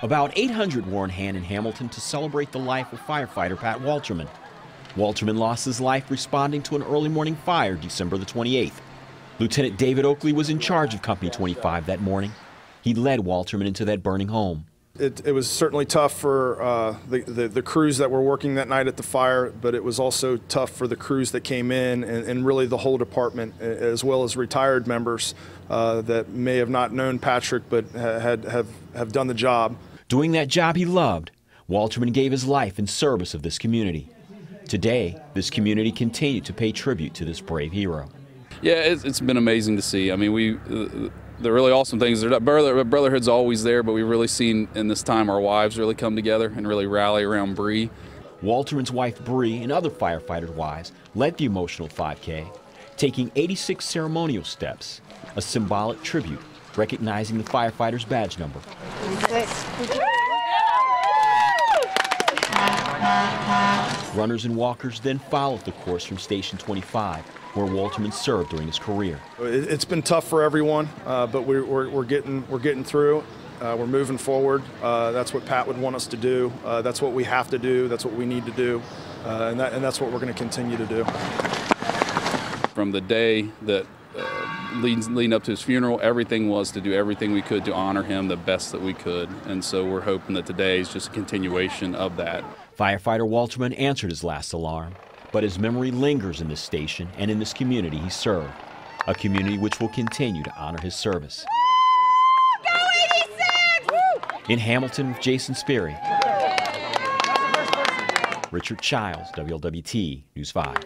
About 800 wore in hand in Hamilton to celebrate the life of firefighter Pat Wolterman. Wolterman lost his life responding to an early morning fire December the 28th. Lieutenant David Oakley was in charge of Company 25 that morning. He led Wolterman into that burning home. It, it was certainly tough for uh, the, the, the, crews that were working that night at the fire, but it was also tough for the crews that came in and, and really the whole department, as well as retired members uh, that may have not known Patrick but had have, have done the job. Doing that job he loved, Wolterman gave his life in service of this community. Today, this community continued to pay tribute to this brave hero. Yeah, it's, it's been amazing to see. I mean, we. Uh, the really awesome things is brother, brotherhood's always there, but we've really seen in this time our wives really come together and really rally around Bree. Wolterman's wife Bree and other firefighters' wives led the emotional 5K, taking 86 ceremonial steps, a symbolic tribute recognizing the firefighter's badge number. Runners and walkers then followed the course from Station 25, where Wolterman served during his career. It's been tough for everyone, uh, but we're, we're, we're, getting, we're getting through. Uh, we're moving forward. Uh, that's what Pat would want us to do. Uh, that's what we have to do. That's what we need to do. Uh, and, that, and that's what we're going to continue to do. From the day that leading, leading up to his funeral, everything was to do everything we could to honor him the best that we could. And so we're hoping that today is just a continuation of that. Firefighter Wolterman answered his last alarm but his memory lingers in this station and in this community he served, a community which will continue to honor his service. In Hamilton, Jason Sperry. Richard Childs, WLWT News 5.